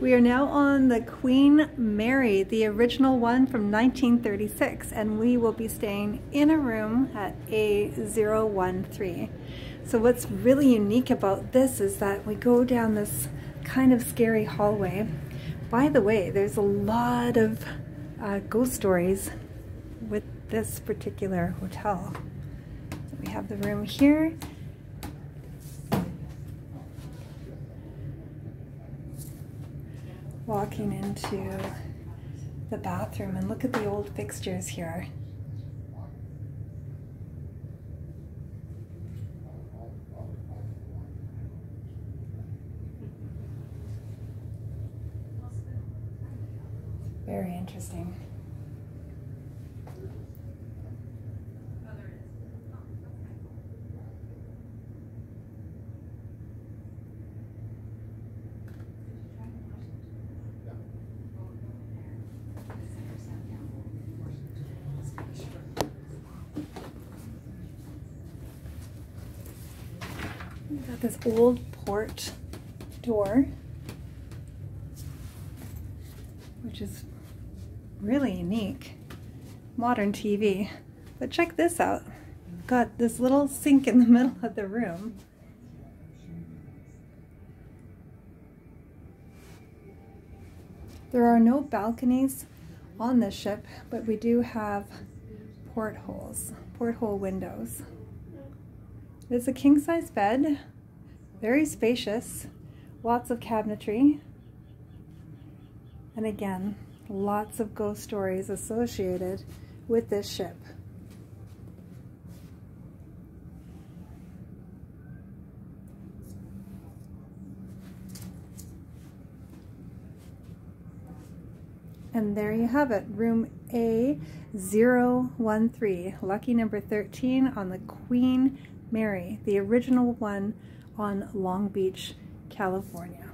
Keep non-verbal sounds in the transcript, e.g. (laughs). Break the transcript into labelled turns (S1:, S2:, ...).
S1: We are now on the Queen Mary, the original one from 1936, and we will be staying in a room at A013. So what's really unique about this is that we go down this kind of scary hallway. By the way, there's a lot of uh, ghost stories with this particular hotel. So we have the room here walking into the bathroom and look at the old fixtures here. Very interesting. Got this old port door, which is really unique. Modern TV. But check this out. Got this little sink in the (laughs) middle of the room. There are no balconies on this ship, but we do have portholes, porthole windows. It's a king-size bed, very spacious, lots of cabinetry, and again, lots of ghost stories associated with this ship. And there you have it, room A013, lucky number 13 on the Queen Mary, the original one on Long Beach, California.